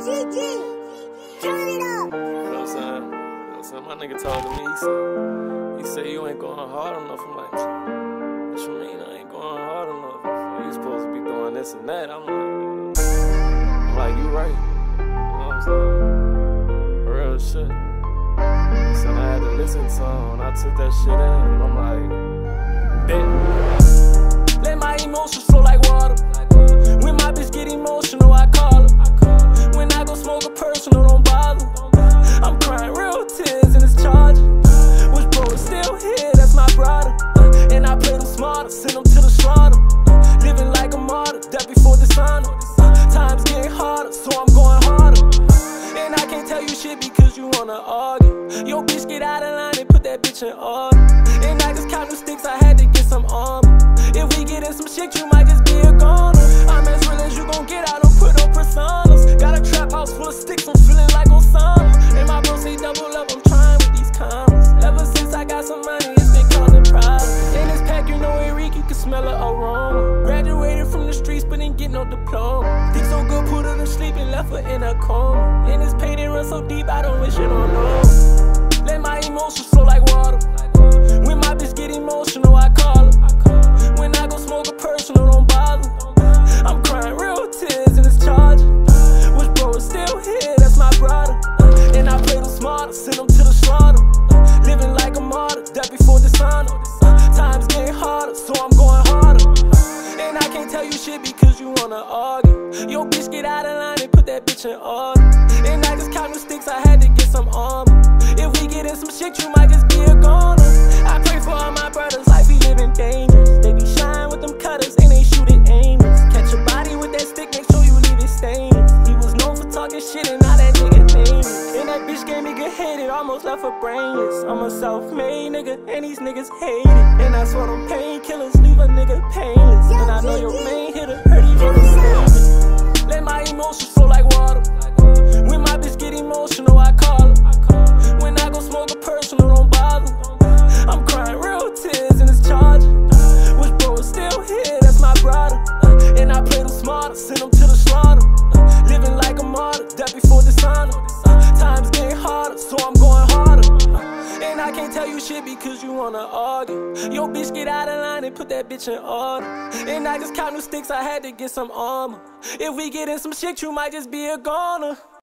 GG, turn it up. You know what I'm saying? You know what I'm saying? My nigga told me, he said, he said you ain't going hard enough. I'm like, what you mean I ain't going hard enough? You supposed to be doing this and that. I'm like, I'm like, you right. You know what I'm saying? Real shit. So I had to listen to him. I took that shit in. I'm like, bet. In order. And I just count the sticks, I had to get some armor. If we get in some shit, you might just be a goner. I'm as real as you gon' get, I don't put on personas. Got a trap house full of sticks, I'm feeling like Osama. And my bro say double up, I'm trying with these commas. Ever since I got some money, it's been causing problems. In this pack, you know Eric, you can smell the aroma. Graduated from the streets, but didn't get no diploma. Dick so good, put her to sleep and left her in a coma. And this pain, it runs so deep, I don't wish it on no. Tell you shit because you wanna argue. Yo, bitch, get out of line and put that bitch in order. And I just count the sticks, I had to get some armor. If we get in some shit, you might just be a goner. I pray for all my brothers, life be living dangerous. They be shine with them cutters and they shooting aimless. Catch a body with that stick, make sure you leave it stainless. He was known for talking shit and now that nigga famous. And that bitch gave me good head, it almost left her brainless. I'm a self-made nigga, and these niggas hate it. And I swear them shit because you wanna argue. Yo, bitch, get out of line and put that bitch in order. And I just count the sticks, I had to get some armor. If we get in some shit, you might just be a goner.